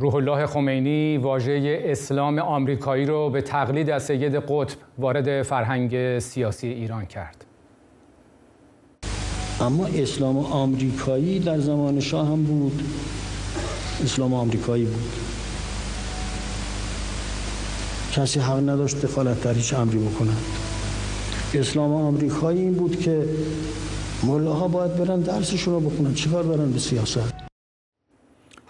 روح الله خمینی واژه اسلام آمریکایی رو به تقلید از سید قطب وارد فرهنگ سیاسی ایران کرد. اما اسلام آمریکایی در زمان شاه هم بود. اسلام آمریکایی بود. کسی حق نداشت دخالت در هیچ امری بکنند اسلام آمریکایی این بود که ملاها باید برن درسشون رو بکنن چیکار دارن به سیاست؟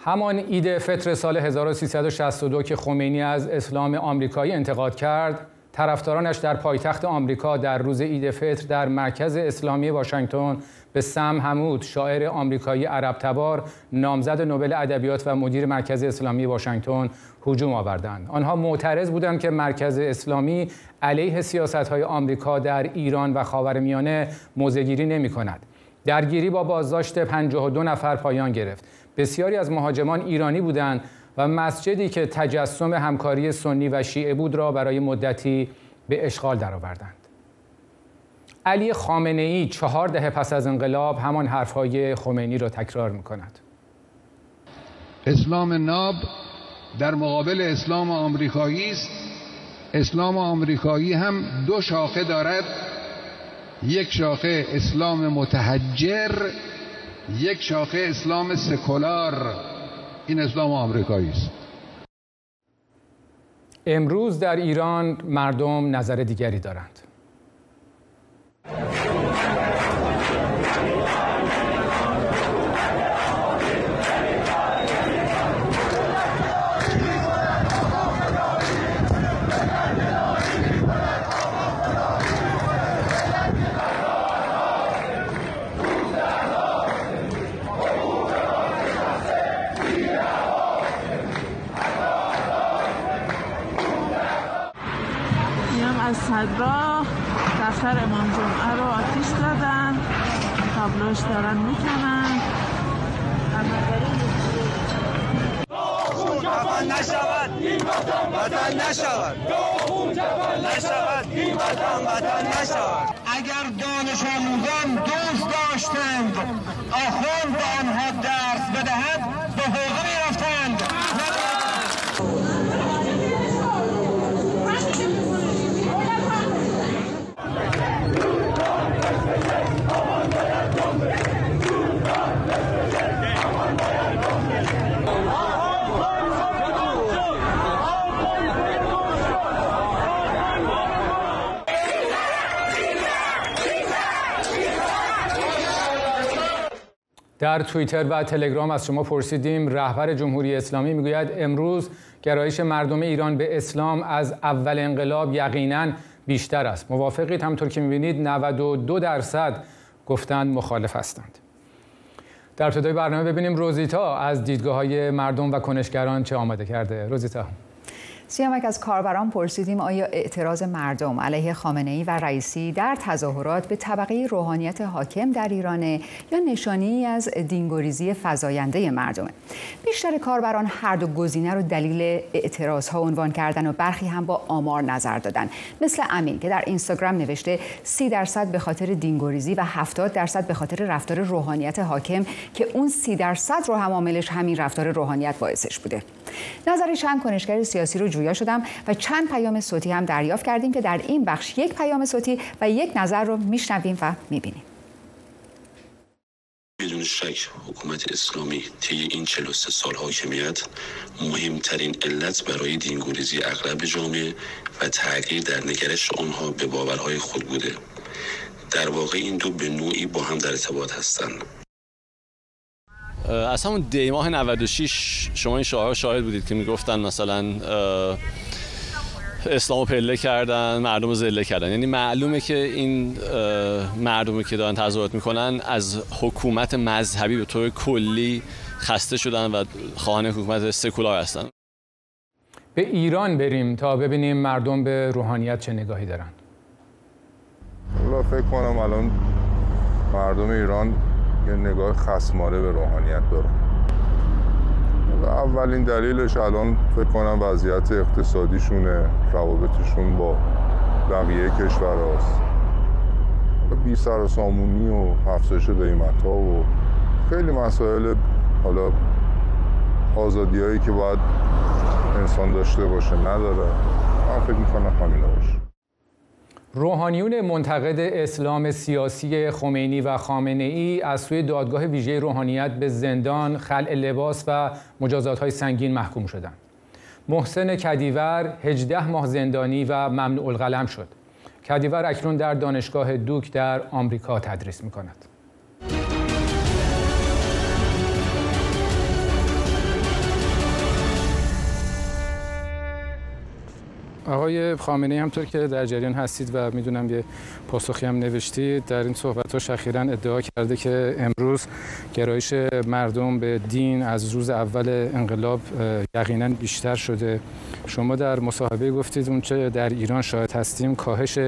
همان ایده فطر سال 1362 که خمینی از اسلام آمریکایی انتقاد کرد طرفدارانش در پایتخت آمریکا در روز عید فطر در مرکز اسلامی واشنگتن به سم حمود شاعر آمریکایی عرب تبار نامزد نوبل ادبیات و مدیر مرکز اسلامی واشنگتن هجوم آوردند. آنها معترض بودند که مرکز اسلامی علیه سیاست‌های آمریکا در ایران و خاورمیانه موضع‌گیری نمی‌کند. درگیری با بازداشت 52 نفر پایان گرفت. بسیاری از مهاجمان ایرانی بودند و مسجدی که تجسم همکاری سنی و شیعه بود را برای مدتی به اشغال درآوردند. علی خامنه ای چهار دهه پس از انقلاب همان حرفهای خمینی را تکرار می کند. اسلام ناب در مقابل اسلام آمریکایی است اسلام آمریکایی هم دو شاخه دارد یک شاخه اسلام متحجر یک شاخه اسلام سکولار این اسلام آمریکایی است. امروز در ایران مردم نظر دیگری دارند صدرا دفتر امام جمعه رو آتیش زدن تابلوش دارن می‌کنن. نشود. این وطن نشود. اگر دانش آموزان دوست داشتند آخوند به آنها درس بدهد به در توییتر و تلگرام از شما پرسیدیم. رهبر جمهوری اسلامی می‌گوید امروز گرایش مردم ایران به اسلام از اول انقلاب یقینا بیشتر است. موافقید؟ همطور که می‌بینید 92 درصد گفتند مخالف هستند. در ابتدای برنامه ببینیم روزیتا از دیدگاه های مردم و کنشگران چه آماده کرده. روزیتا. سیامک از کاربران پرسیدیم آیا اعتراض مردم علیه خامنه ای و رئیسی در تظاهرات به طبقه روحانیت حاکم در ایرانه یا نشانی از دینگوریزی فزاینده مردمه؟ بیشتر کاربران هر دو گزینه رو دلیل اعتراض ها عنوان کردن و برخی هم با آمار نظر دادن. مثل امین که در اینستاگرام نوشته سی درصد به خاطر دینگوریزی و 70 درصد به خاطر رفتار روحانیت حاکم که اون سی درصد رو هم عاملش همین رفتار روحانیت باعثش بوده. نظر چند کنشگر سیاسی رو جویا شدم و چند پیام صوتی هم دریافت کردیم که در این بخش یک پیام صوتی و یک نظر رو میشنویم و می‌بینیم. بدون شک حکومت اسلامی طی این 43 سال حاکمیت مهمترین علت برای دینگوریزی اغلب جامعه و تغییر در نگرش آنها به باورهای خود بوده. در واقع این دو به نوعی با هم در ارتباط هستند. از همون دی ماه 96 شما این شاهد شاهد بودید که می‌گفتن مثلا اسلامو پله کردن مردم رو زله کردن. یعنی معلومه که این مردمی که دارن تظاهرات می‌کنن از حکومت مذهبی به طور کلی خسته شدن و خواهان حکومت سکولار هستن. به ایران بریم تا ببینیم مردم به روحانیت چه نگاهی دارن. فکر کنم الان مردم ایران یه نگاه خسمانه به روحانیت دارن اولین دلیلش الان فکر کنم وضعیت اقتصادیشونه روابطشون با بقیه کشور هست بی سر و سامونی و افزایش قیمت ها و خیلی مسائل حالا آزادی هایی که باید انسان داشته باشه نداره. من فکر می‌کنم همینا باشه. روحانیون منتقد اسلام سیاسی خمینی و خامنه ای از سوی دادگاه ویژه روحانیت به زندان، خلع لباس و مجازات سنگین محکوم شدند. محسن کدیور 18 ماه زندانی و ممنوع القلم شد. کدیور اکنون در دانشگاه دوک در آمریکا تدریس می کند. آقای خامنه همطور که در جریان هستید و می‌دونم یه پاسخی هم نوشتید در این صحبتاش اخیرا ادعا کرده که امروز گرایش مردم به دین از روز اول انقلاب یقینا بیشتر شده. شما در مصاحبه گفتید اونچه در ایران شاهد هستیم کاهش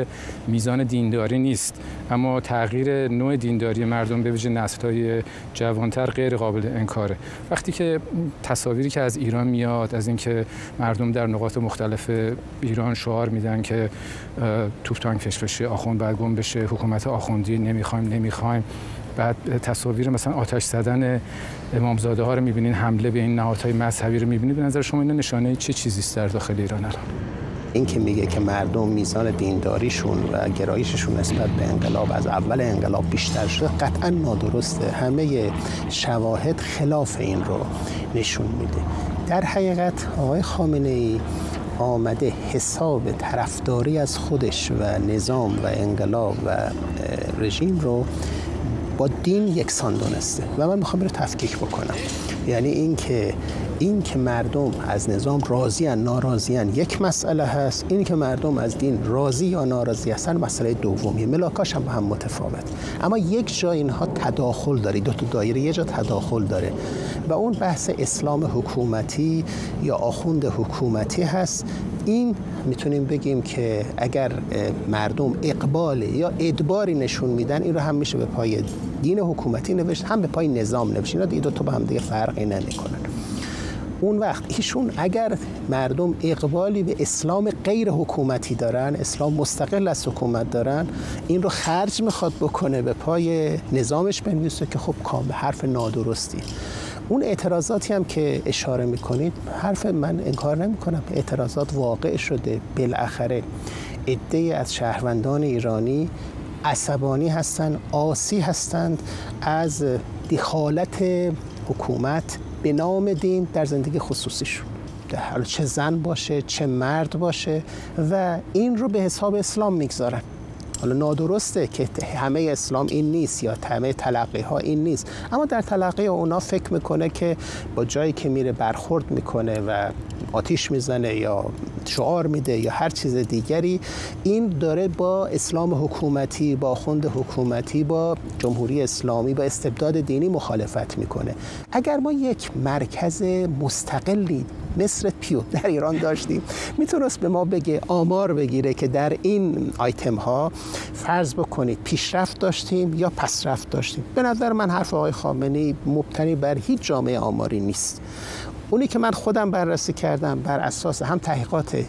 میزان دینداری نیست. اما تغییر نوع دینداری مردم به ویژه نسل‌های جوانتر غیر قابل انکاره. وقتی که تصاویری که از ایران میاد از اینکه مردم در نقاط مختلف ایران شعار میدن که توپ تانک فش بشه آخوند باید گم بشه حکومت آخوندی نمی‌خوایم نمی‌خوایم بعد تصاویر مثلا آتش زدن امامزاده ها رو می‌بینین حمله به این نهادهای مذهبی رو می‌بینید. به نظر شما این نشانه چه چیزی است در داخل ایران الان؟ این که میگه که مردم میزان دینداریشون و گرایششون نسبت به انقلاب از اول انقلاب بیشتر شده قطعا نادرسته. همه شواهد خلاف این رو نشون میده. در حقیقت آقای خامنه ای آمده حساب طرفداری از خودش و نظام و انقلاب و رژیم رو با دین یکسان دونسته و من می‌خوام رو تفکیک بکنم. یعنی اینکه این که مردم از نظام راضی ان ناراضی یک مسئله هست. این که مردم از دین راضی یا ناراضی هستن مسئله دومیه. ملاکاش هم هم متفاوت. اما یک جا اینها تداخل داره. دو تا دایره یه جا تداخل داره. و اون بحث اسلام حکومتی یا آخوند حکومتی هست. این می‌تونیم بگیم که اگر مردم اقبال یا ادباری نشون میدن این رو هم میشه به پای دین حکومتی نوشت هم به پای نظام نوشت. اینا دو تا با هم دیگه فرقی نمی‌کنن. اون وقت ایشون اگر مردم اقبالی به اسلام غیر حکومتی دارن اسلام مستقل از حکومت دارن این رو خرج می‌خواد بکنه به پای نظامش بنویسه که خب کام به حرف نادرستی. اون اعتراضاتی هم که اشاره می‌کنید حرف من انکار نمی کنم اعتراضات واقع شده. بالاخره عده از شهروندان ایرانی عصبانی هستند آسی هستند از دخالت حکومت به نام دین در زندگی خصوصیشون. حالا چه زن باشه چه مرد باشه و این رو به حساب اسلام می‌گذارن. حالا نادرسته که همه اسلام این نیست یا همه تلقی ها این نیست. اما در تلقی اونا فکر می‌کنه که با جایی که میره برخورد می‌کنه و آتیش می‌زنه یا شعار میده یا هر چیز دیگری این داره با اسلام حکومتی با خوند حکومتی با جمهوری اسلامی با استبداد دینی مخالفت می‌کنه. اگر ما یک مرکز مستقلی مصر پیو در ایران داشتیم می‌تونست به ما بگه آمار بگیره که در این آیتم ها فرض بکنید پیشرفت داشتیم یا پسرفت داشتیم. به نظر من حرف آقای خامنه‌ای مبتنی بر هیچ جامعه آماری نیست. اونی که من خودم بررسی کردم بر اساس هم تحقیقات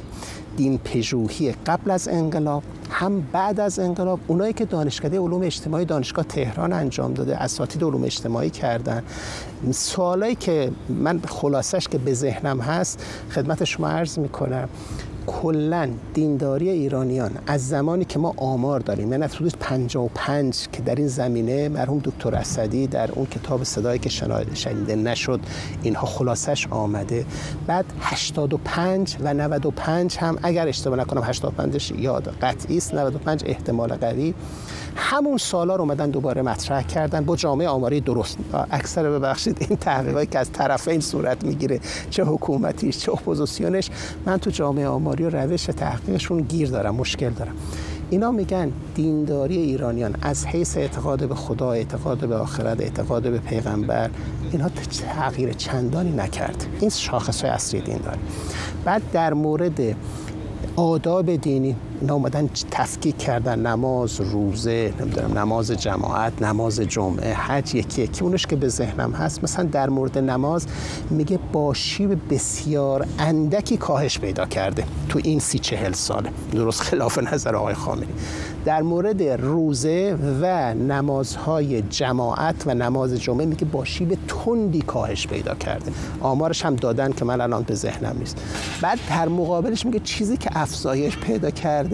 دین پژوهی قبل از انقلاب هم بعد از انقلاب اونایی که دانشکده علوم اجتماعی دانشگاه تهران انجام داده اساتید علوم اجتماعی کردن. سوالایی که من خلاصش که به ذهنم هست خدمت شما عرض می‌کنم. کلا دینداری ایرانیان از زمانی که ما آمار داریم یعنی حدود 55 که در این زمینه مرحوم دکتر اسدی در اون کتاب صدایی که شنیده نشد اینها خلاصش آمده. بعد 85 و 95 هم اگر اشتباه نکنم 85 یاد قطعی است 95 احتمال قوی. همون سالا رو اومدن دوباره مطرح کردن با جامعه آماری درست. اکثر ببخشید این تحقیقاتی که از طرفین صورت می‌گیره چه حکومتیش چه اپوزیسیونش. من تو جامعه آماری و روش تحقیقشون گیر دارم مشکل دارم اینا میگن دینداری ایرانیان از حیث اعتقاد به خدا اعتقاد به آخرت اعتقاد به پیغمبر اینها تغییر چندانی نکرد. این شاخص های اصلی دینداری. بعد در مورد آداب دینی اینا اومدن تفکیک کردن نماز روزه نمی‌دونم نماز جماعت نماز جمعه حج یکی یکی. اونش که به ذهنم هست مثلا در مورد نماز میگه با شیب بسیار اندکی کاهش پیدا کرده تو این سی چهل ساله. درست خلاف نظر آقای خامنه‌ای. در مورد روزه و نمازهای جماعت و نماز جمعه میگه با شیب تندی کاهش پیدا کرده. آمارش هم دادن که من الان به ذهنم نیست. بعد در مقابلش میگه چیزی که افزایش پیدا کرده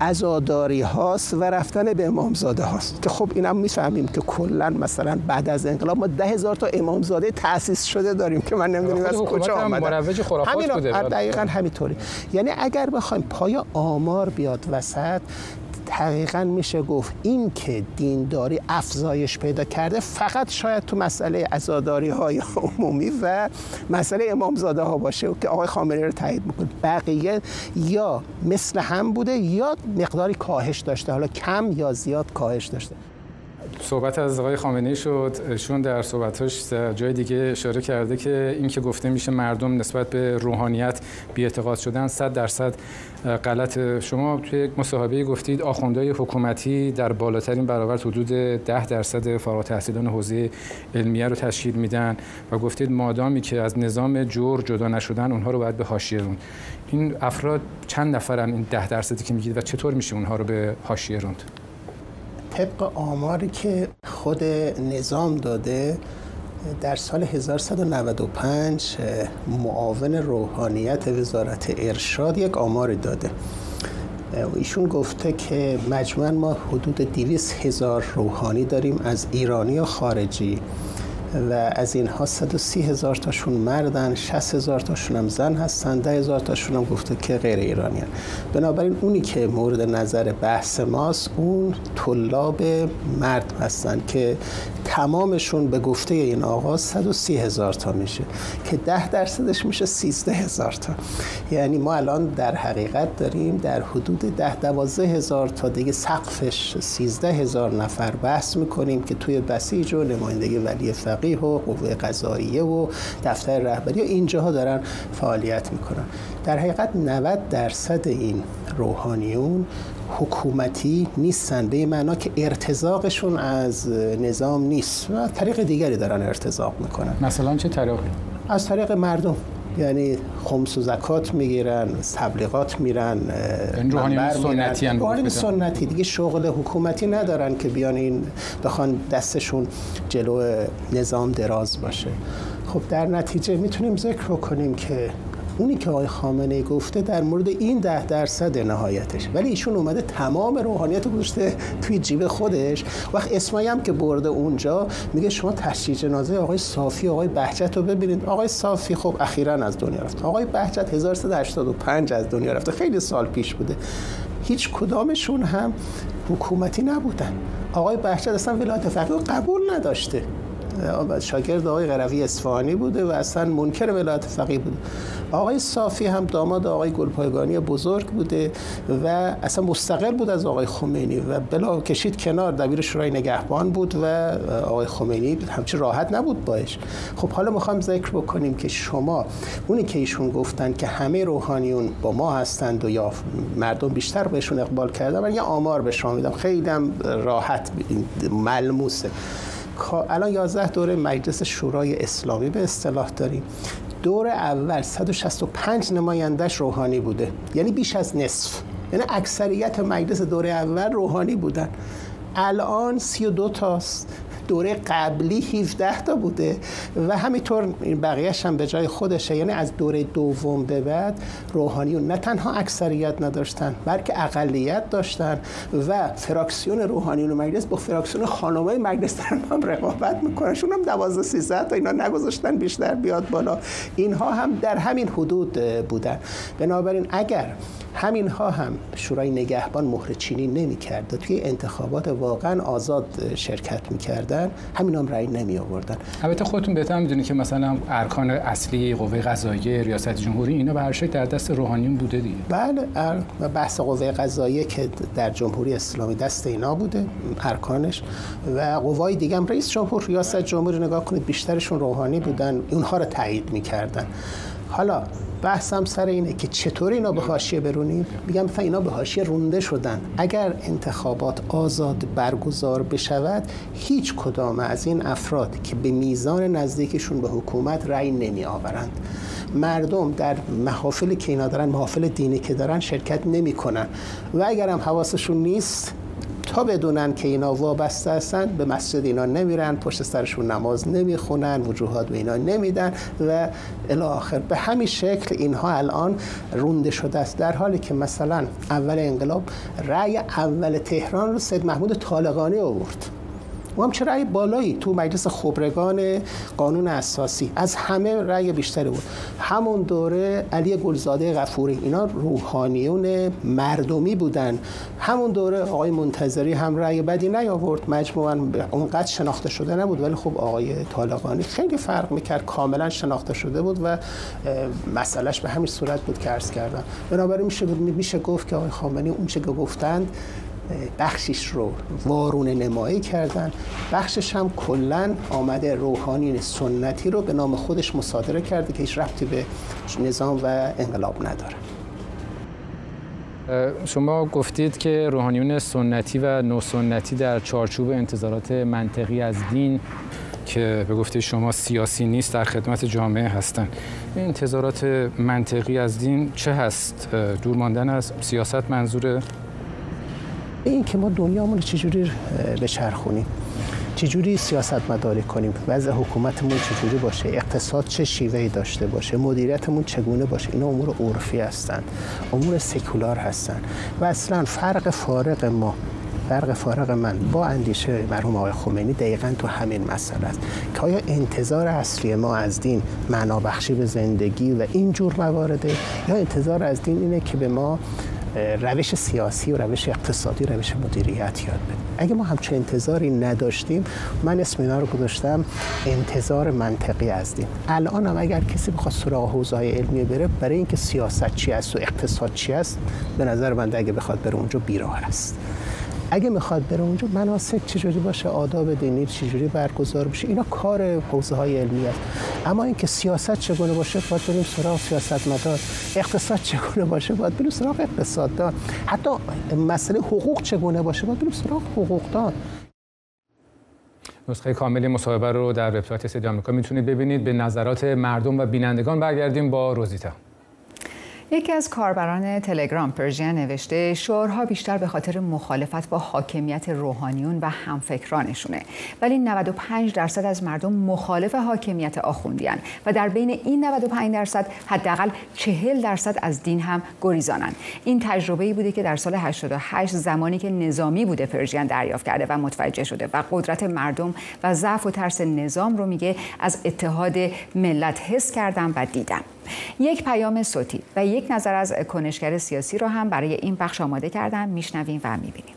ازاداری هاست و رفتن به امامزاده هاست. که خب اینم می‌فهمیم که کلا مثلا بعد از انقلاب ما ده هزار تا امامزاده تأسیس شده داریم که من نمی‌دونیم از کجا آمده همین دقیقا همینطوری. یعنی اگر بخوایم پای آمار بیاد وسط دقیقا میشه گفت این که دینداری افزایش پیدا کرده فقط شاید تو مسئله ازاداری های عمومی و مسئله امامزاده ها باشه که آقای خامنه‌ای رو تایید می‌کنه بقیه یا مثل هم بوده یا مقداری کاهش داشته حالا کم یا زیاد کاهش داشته. صحبت از آقای خامنه‌ای شد. شون در صحبتاش جای دیگه اشاره کرده که این که گفته میشه مردم نسبت به روحانیت بی‌اعتقاد شدن 100 درصد غلط شما توی یک مصاحبه گفتید آخوندهای حکومتی در بالاترین برابر حدود 10 درصد فارغ التحصیلان حوزه علمیه رو تشکیل میدن و گفتید مادامی که از نظام جور جدا نشدن اونها رو باید به حاشیه روند. این افراد چند نفرن این 10 درصدی که میگید و چطور میشه اونها رو به حاشیه روند؟ طبق آماری که خود نظام داده در سال 1195 معاون روحانیت وزارت ارشاد یک آماری داده. ایشون گفته که مجموعا ما حدود 200 هزار روحانی داریم از ایرانی و خارجی. و از اینها 130 هزار تاشون مردن 60 هزار تاشون هم زن هستن 10 هزار تاشون هم گفته که غیر ایرانی هن. بنابراین اونی که مورد نظر بحث ماست اون طلاب مرد هستن که تمامشون به گفته این آقا 130 هزار تا میشه که 10 درصدش میشه 13 هزار تا یعنی ما الان در حقیقت داریم در حدود 10 12 هزار تا دیگه سقفش 13 هزار نفر بحث می‌کنیم که توی بسیج و نمایندگی ولی فقیه و قوه قضاییه و دفتر رهبری و اینجاها دارن فعالیت می‌کنن. در حقیقت 90 درصد این روحانیون حکومتی نیستن. به معنا که ارتزاقشون از نظام نیست و طریق دیگری دارن ارتزاق می‌کنن. مثلا چه طریقی؟ از طریق مردم. یعنی خمس و زکات می‌گیرن تبلیغات میرن یعنی روحانیون سنتی روحانیون سنتی. دیگه شغل حکومتی ندارن که بیان این بخوان دستشون جلو نظام دراز باشه. خب در نتیجه می‌تونیم ذکر بکنیم که اونی که آقای خامنه گفته در مورد این ده درصد نهایتش. ولی ایشون اومده تمام روحانیت رو گذاشته توی جیب خودش. وقت اسمایی هم که برده اونجا میگه شما تشییع جنازه آقای صافی آقای بهجت رو ببینید. آقای صافی خب اخیرا از دنیا رفت آقای بهجت 1385 از دنیا رفته. خیلی سال پیش بوده. هیچ کدامشون هم حکومتی نبودن. آقای بهجت اصلا ولایت فقیه قبول نداشته. شاگرد آقای قروی اصفهانی بوده و اصلا منکر ولایت فقیه بوده. آقای صافی هم داماد آقای گلپایگانی بزرگ بوده و اصلا مستقل بود از آقای خمینی و بلا کشید کنار دبیر شورای نگهبان بود و آقای خمینی همچه راحت نبود باش خب حالا می‌خوام ذکر بکنیم که شما اونی که ایشون گفتن که همه روحانیون با ما هستند و یا مردم بیشتر بهشون اقبال کردن من یه آمار به شما میدم. خیلی راحت ملموسه. الان 11 دوره مجلس شورای اسلامی به اصطلاح داریم. دور اول 165 نمایندش روحانی بوده. یعنی بیش از نصف. یعنی اکثریت مجلس دوره اول روحانی بودن. الان 32 تاست. دوره قبلی 17 تا بوده و همینطور بقیهش هم به جای خودشه. یعنی از دوره دوم به بعد روحانیون نه تنها اکثریت نداشتن بلکه اقلیت داشتن و فراکسیون روحانیون مجلس با فراکسیون خانمای مجلس دارن هم رقابت می‌کنن. شون هم 12 13 تا اینا نگذاشتن بیشتر بیاد بالا. اینها هم در همین حدود بودن. بنابراین اگر همین ها هم شورای نگهبان مهر چینی نمی کرد توی انتخابات واقعا آزاد شرکت می کردن همین هم رأی نمی آوردن. البته خودتون بهتر می‌دونید که مثلا ارکان اصلی قوه قضاییه ریاست جمهوری اینا به هر شکل در دست روحانیون بوده دیگه. بله بحث قوه قضاییه که در جمهوری اسلامی دست اینا بوده ارکانش. و قوای دیگه هم رئیس جمهور ریاست جمهوری نگاه کنید بیشترشون روحانی بودن اونها رو تایید می‌کردن. حالا بحثم سر اینه که چطور اینا به حاشیه برونیم میگم مثلا اینا به حاشیه رونده شدن. اگر انتخابات آزاد برگزار بشود هیچ کدام از این افراد که به میزان نزدیکشون به حکومت رأی نمی آورند. مردم در محافل که اینا دارن محافل دینی که دارن شرکت نمی‌کنن و اگر هم حواسشون نیست تا بدونن که اینا وابسته هستن به مسجد اینا نمیرن پشت سرشون نماز نمی‌خونن وجوهات به اینا نمیدن و الاخر به همین شکل اینها الان رونده شده است در حالی که مثلا اول انقلاب رأی اول تهران رو سید محمود طالقانی آورد. و هم چه رأی بالایی تو مجلس خبرگان قانون اساسی. از همه رأی بیشتری بود. همون دوره علی گلزاده غفوری. اینا روحانیون مردمی بودن. همون دوره آقای منتظری هم رأی بدی نیاورد. مجموعا اونقدر شناخته شده نبود ولی خب آقای طالقانی خیلی فرق می‌کرد. کاملا شناخته شده بود و مسئلهش به همین صورت بود که عرض کردم. بنابراین میشه میشه گفت که آقای خامنه‌ای اون چه گفتند بخشش رو وارون نمایی کردن بخشش هم کلا آمده روحانی سنتی رو به نام خودش مصادره کرده که هیچ ربطی به نظام و انقلاب نداره شما گفتید که روحانیون سنتی و نوسنتی در چارچوب انتظارات منطقی از دین که به گفته شما سیاسی نیست در خدمت جامعه هستن این انتظارات منطقی از دین چه هست؟ دور ماندن از سیاست منظوره؟ این که ما دنیامون رو چجوری بچرخونیم چجوری سیاست مداری کنیم؟ وضع حکومتمون چجوری باشه؟ اقتصاد چه شیوهی داشته باشه؟ مدیریتمون چگونه باشه؟ اینا امور عرفی هستند امور سکولار هستند و اصلا فرق فارق ما فرق فارق من با اندیشه مرحوم آقای خمینی دقیقا تو همین مسئله است که آیا انتظار اصلی ما از دین معنا بخشی به زندگی و این جور موارده؟ یا انتظار از دین اینه که به ما روش سیاسی و روش اقتصادی و روش مدیریت یاد بدیم. اگه ما همچه انتظاری نداشتیم من اسم اینا رو گذاشتم انتظار منطقی از دین الان هم اگر کسی بخواد سراغ حوزه های علمی بره برای اینکه سیاست چی است و اقتصاد چی است به نظر من اگه بخواد بره اونجا بیراه است اگه می‌خواد بره اونجا مناسک چجوری باشه آداب دینی چجوری برگزار بشه اینا کار حوزه های علمی است. اما اینکه سیاست چگونه باشه باید بریم سراغ سیاست مدار اقتصاد چگونه باشه باید بریم سراغ اقتصاددان. حتی مسئله حقوق چگونه باشه باید بریم سراغ حقوقدان. نسخه کامل مصاحبه رو در وبسایت صدای آمریکا می‌تونید ببینید. به نظرات مردم و بینندگان برگردیم با روزیتا یکی از کاربران تلگرام پرژین نوشته شعارها بیشتر به خاطر مخالفت با حاکمیت روحانیون و همفکرانشونه. ولی 95 درصد از مردم مخالف حاکمیت آخوندیان و در بین این 95 درصد حداقل 40 درصد از دین هم گریزانن این تجربه ای بوده که در سال 88 زمانی که نظامی بوده پرژین دریافت کرده و متوجه شده و قدرت مردم و ضعف و ترس نظام رو میگه از اتحاد ملت حس کردم و دیدم. یک پیام صوتی و یک نظر از کنشگر سیاسی رو هم برای این بخش آماده کردم. میشنویم و می‌بینیم.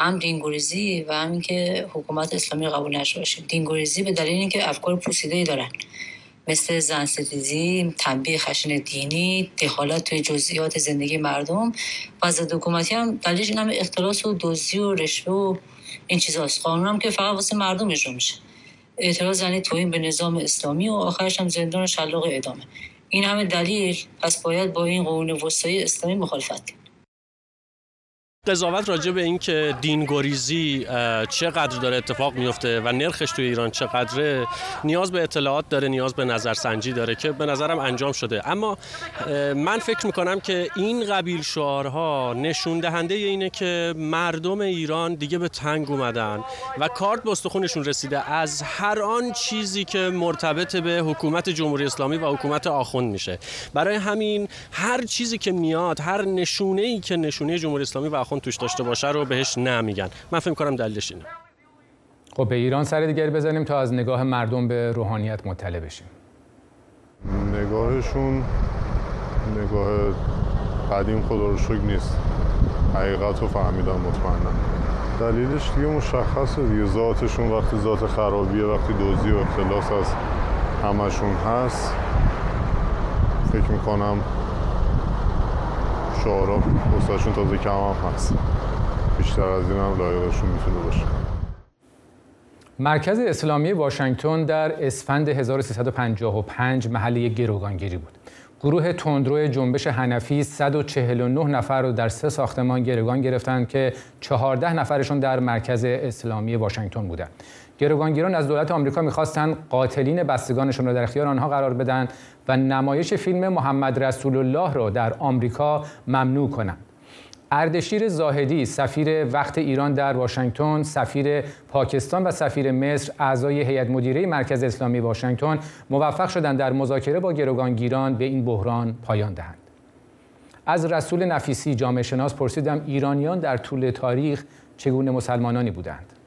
هم دینگوریزی و هم اینکه حکومت اسلامی قبول باشه دینگوریزی به دلیل اینکه افکار پوسیده ای دارن. مثل زن ستیزی، تنبیه خشن دینی، دخالت توی جزئیات زندگی مردم و از حکومتی هم دلیلش این همه اختلاس و دزدی و رشوه و این چیزاست. قانون هم که فقط واسه مردم اجرا میشه. اعتراض یعنی توهین به نظام اسلامی و آخرش هم زندان شلاق ادامه. این همه دلیل پس باید با این قانون وسطایی اسلامی مخالفت کرد. قضاوت راجع به این که دینگوریزی چقدر داره اتفاق میفته و نرخش توی ایران چقدره نیاز به اطلاعات داره نیاز به نظرسنجی داره که به نظرم انجام شده. اما من فکر می‌کنم که این قبیل شعارها نشون دهنده اینه که مردم ایران دیگه به تنگ اومدن و کارت به استخونشون رسیده از هر آن چیزی که مرتبط به حکومت جمهوری اسلامی و حکومت آخوند میشه. برای همین هر چیزی که میاد هر نشونه ای که نشونه جمهوری اسلامی و آخوند توش داشته باشه رو بهش نمیگن. من فکر کنم دلیلش اینه. خب به ایران سر دیگری بزنیم تا از نگاه مردم به روحانیت مطلع بشیم. نگاهشون نگاه قدیم خدا رو شکر نیست. حقیقت رو فهمیدم مطمئنم. دلیلش دیگه مشخصه دیگه. ذاتشون وقتی ذات خرابیه وقتی دوزی و اختلاس از همشون هست فکر می‌کنم شعارا وسطشون تازه کم هم هست بیشتر از این هم لایقشون می‌تونه باشه مرکز اسلامی واشنگتن در اسفند 1355 محل یک گروگانگیری بود. گروه تندرو جنبش حنفی 149 نفر رو در سه ساختمان گروگان گرفتند که 14 نفرشون در مرکز اسلامی واشنگتن بودند. گروگانگیران از دولت آمریکا می‌خواستند قاتلین بستگانشون رو در اختیار آنها قرار بدن و نمایش فیلم محمد رسول الله رو در آمریکا ممنوع کنند. اردشیر زاهدی سفیر وقت ایران در واشنگتن، سفیر پاکستان و سفیر مصر اعضای هیئت مدیره مرکز اسلامی واشنگتن موفق شدند در مذاکره با گروگانگیران به این بحران پایان دهند. از رسول نفیسی جامعه شناس پرسیدم ایرانیان در طول تاریخ چگونه مسلمانانی بودند؟